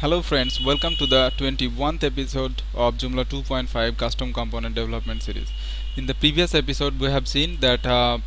Hello friends, welcome to the 21th episode of Joomla 2.5 custom component development series. In the previous episode we have seen that uh,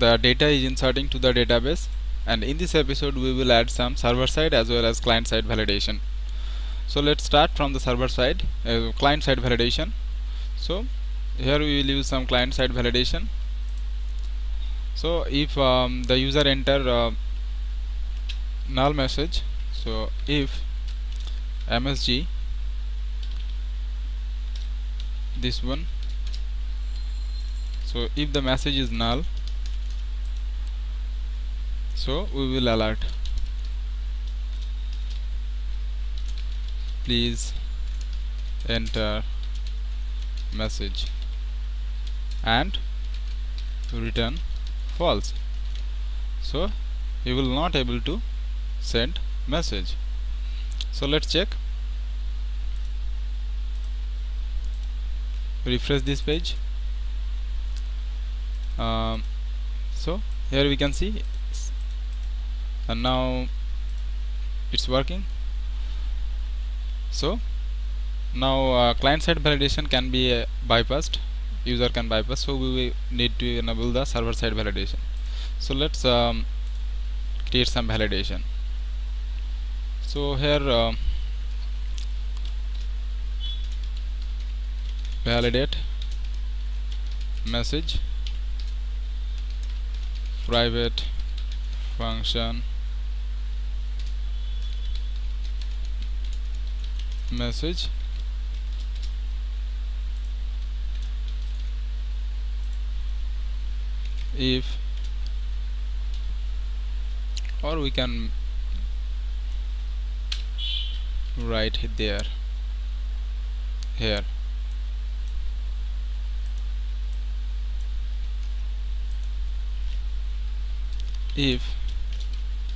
the data is inserting to the database and in this episode we will add some server side as well as client side validation. So let's start from the server side, uh, client side validation. So here we will use some client side validation. So if um, the user enter uh, null message so if msg this one. So if the message is null so we will alert. Please enter message and return false. So you will not able to send message so let's check. Refresh this page. Um, so here we can see. And now it's working. So now uh, client side validation can be uh, bypassed. User can bypass. So we need to enable the server side validation. So let's um, create some validation so here uh, validate message private function message if or we can it there. Here. If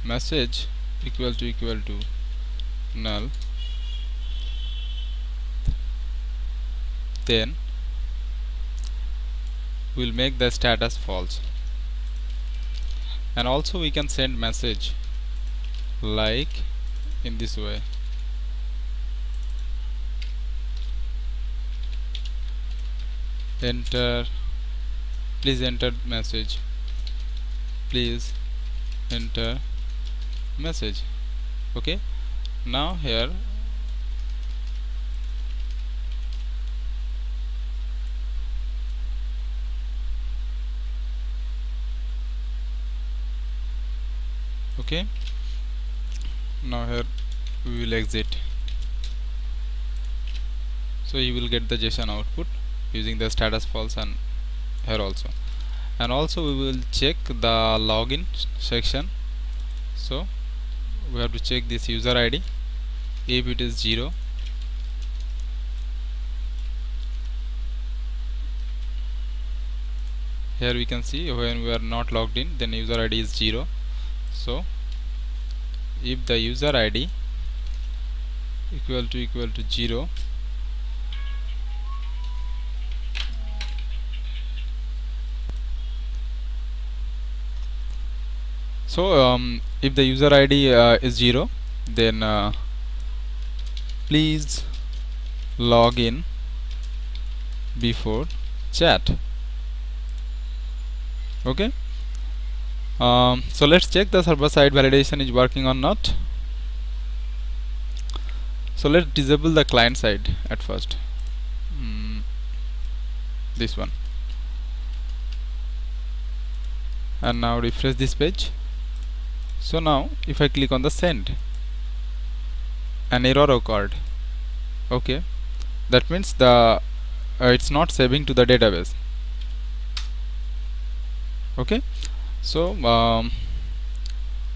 message equal to equal to null then we'll make the status false. And also we can send message like in this way enter please enter message. Please enter message. Okay? Now here okay? Now here we will exit. So you will get the JSON output using the status false and here also. And also we will check the login section. So we have to check this user ID if it is 0 here we can see when we are not logged in then user ID is 0 so if the user ID equal to equal to 0 so um, if the user ID uh, is 0 then uh, please log in before chat. Okay? Um, so let's check the server side validation is working or not. So let's disable the client side at first. Mm, this one. And now refresh this page so now if I click on the send an error occurred. Okay. That means the uh, it's not saving to the database. Okay. So um,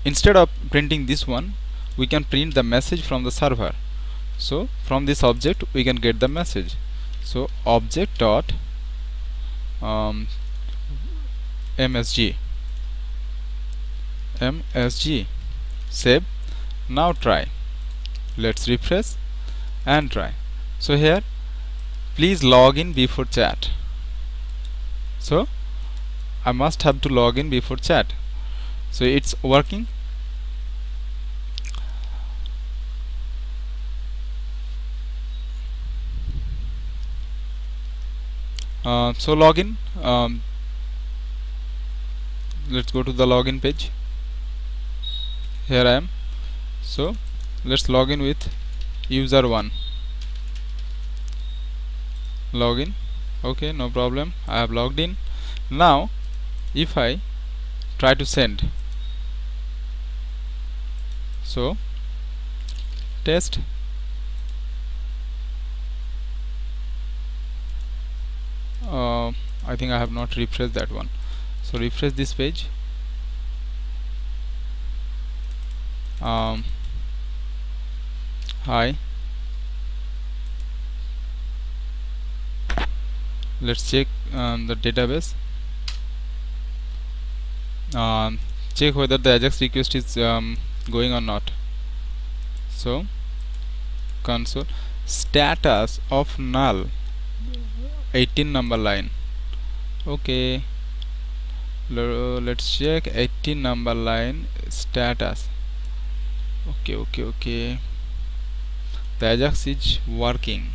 instead of printing this one we can print the message from the server. So from this object we can get the message. So object dot um, msg MSG save. Now try. Let's refresh and try. So here please log in before chat. So I must have to log in before chat. So it's working. Uh, so login um, let's go to the login page here I am. So let's log in with user 1 login okay no problem. I have logged in. Now if I try to send. So test. Uh, I think I have not refreshed that one. So refresh this page um, hi. Let's check um, the database. Um, check whether the ajax request is um, going or not. So console. Status of null. 18 number line. Okay. Let's check 18 number line status okay okay okay. The ajax is working.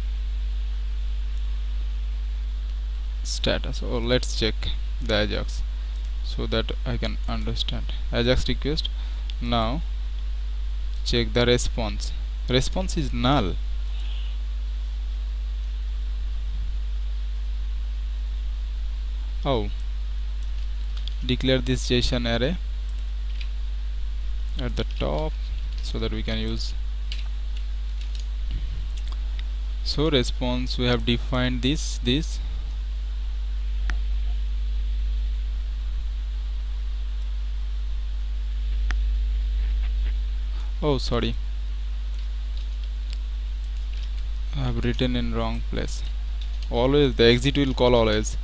Status. Or oh, let's check the ajax so that I can understand. Ajax request. Now check the response. Response is null. Oh. Declare this JSON array at the top so that we can use. So response we have defined this this. Oh sorry. I have written in wrong place. Always the exit will call always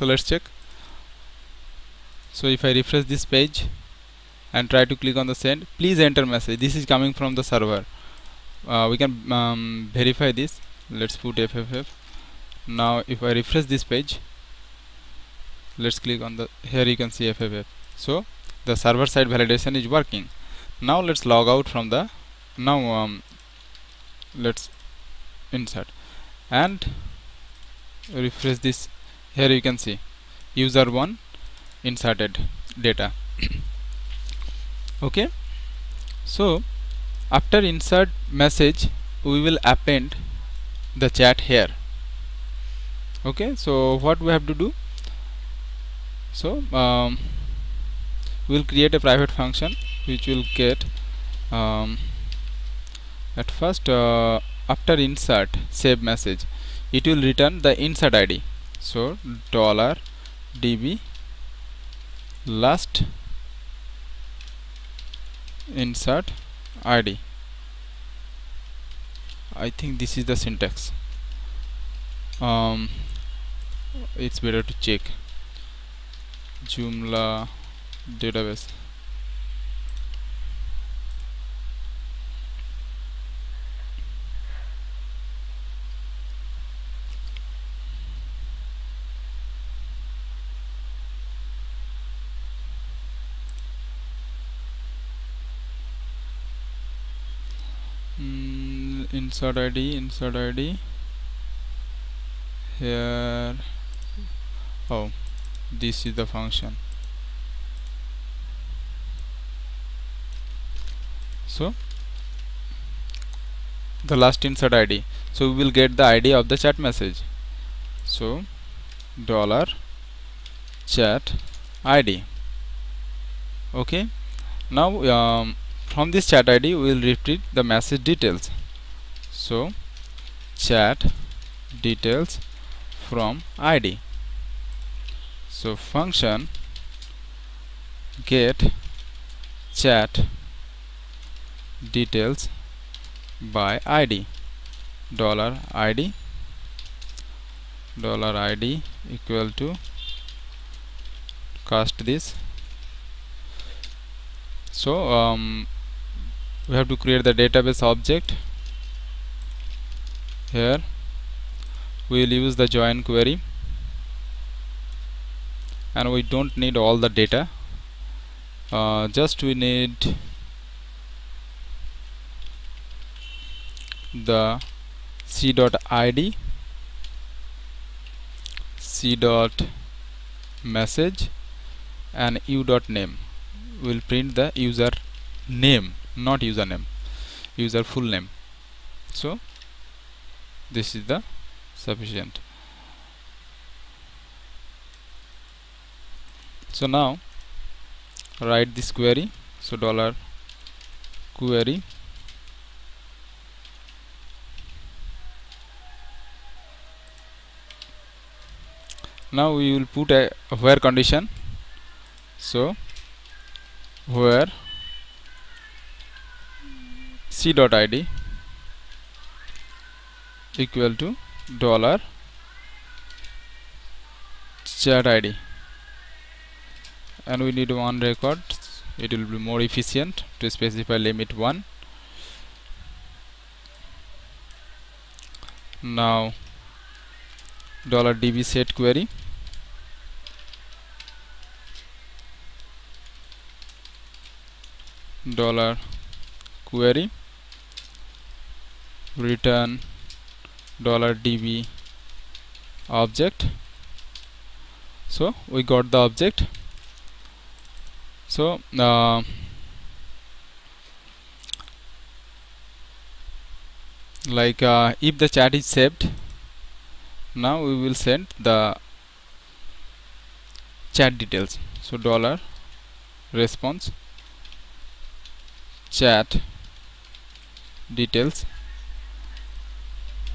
so let's check. So if I refresh this page and try to click on the send please enter message. This is coming from the server. Uh, we can um, verify this. Let's put fff now if I refresh this page let's click on the here you can see fff so the server side validation is working. Now let's log out from the now um, let's insert. And refresh this here you can see. User 1 inserted data. Okay. So after insert message we will append the chat here. Okay so what we have to do? So um, we will create a private function which will get um, at first uh, after insert save message it will return the insert id so dollar db last insert id I think this is the syntax. Um, it's better to check. Joomla database insert id insert id here. Oh this is the function. So the last insert id so we will get the id of the chat message. So dollar chat id okay. Now um, from this chat id we will retrieve the message details so chat details from id so function get chat details by id dollar id dollar id equal to cast this. So um, we have to create the database object here we will use the join query. And we don't need all the data. Uh, just we need the c dot id c dot message and u dot name will print the user name not username user full name. So this is the sufficient so now write this query so dollar query now we will put a where condition so where c dot id equal to dollar chat id and we need one record. It will be more efficient to specify limit 1 now dollar db set query. Dollar query. Return dollar db object. So we got the object. So uh, like uh, if the chat is saved now we will send the chat details. So dollar response chat details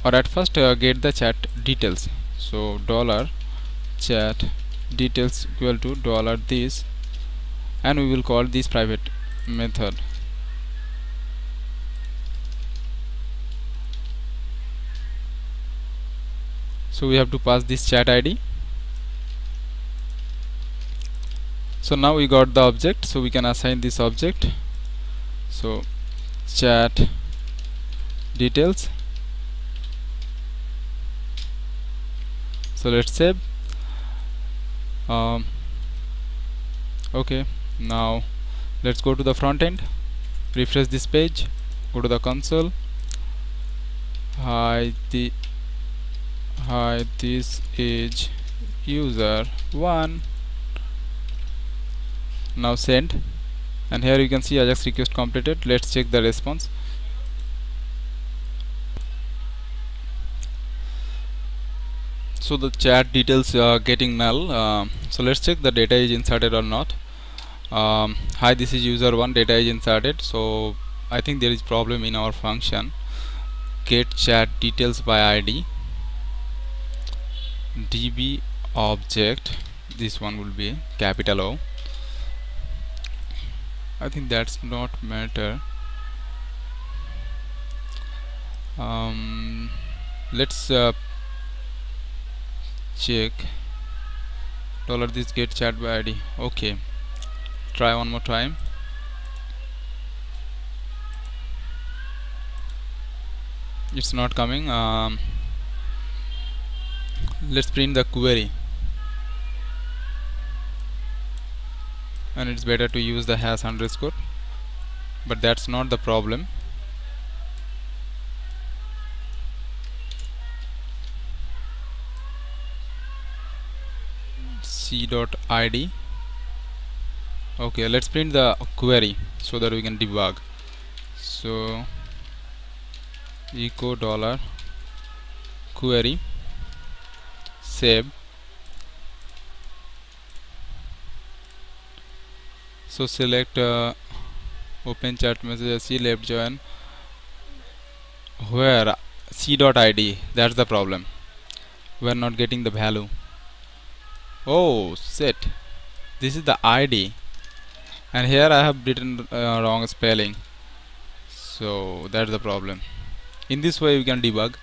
or at first uh, get the chat details. So dollar chat details equal to dollar this and we will call this private method. So we have to pass this chat id so now we got the object so we can assign this object. So chat details so let's save um, okay now let's go to the front end refresh this page go to the console. Hi the hi this is user 1 now send and here you can see Ajax request completed. Let's check the response so the chat details are getting null. Uh, so let's check the data is inserted or not. Um, hi this is user 1 data is inserted. So I think there is problem in our function. Get chat details by ID db object this one will be capital O. I think that's not matter. Um, let's uh, check. Dollar this get chat by id okay. Try one more time. It's not coming. Um, let's print the query. And it's better to use the hash underscore. But that's not the problem c dot id okay let's print the query so that we can debug. So echo dollar query save. So select uh, open chat message c left join. Where? C dot id that's the problem. We're not getting the value oh set this is the id and here I have written uh, wrong spelling. So that's the problem. In this way we can debug.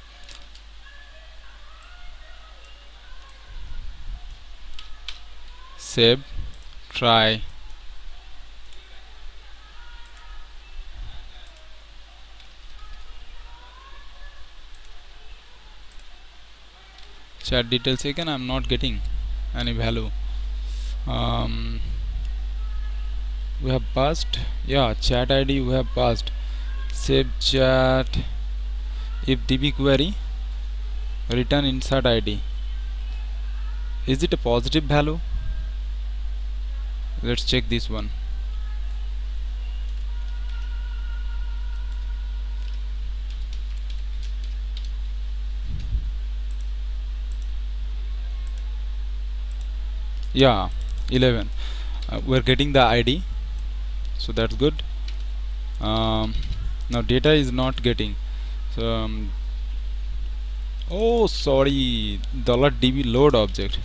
Save. Try. Chat details again I'm not getting any value um, we have passed. Yeah chat id we have passed. Save chat. If db query return insert id is it a positive value let's check this one yeah 11 uh, we're getting the ID so that's good. Um, now data is not getting. So um, oh sorry dollar db load object.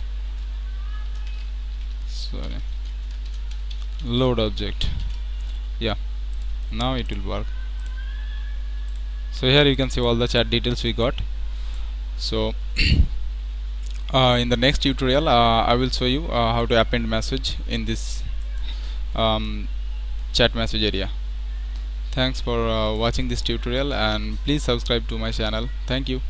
Sorry. Load object. Yeah now it will work. So here you can see all the chat details we got. So uh, in the next tutorial uh, I will show you uh, how to append message in this um, chat message area. Thanks for uh, watching this tutorial and please subscribe to my channel. Thank you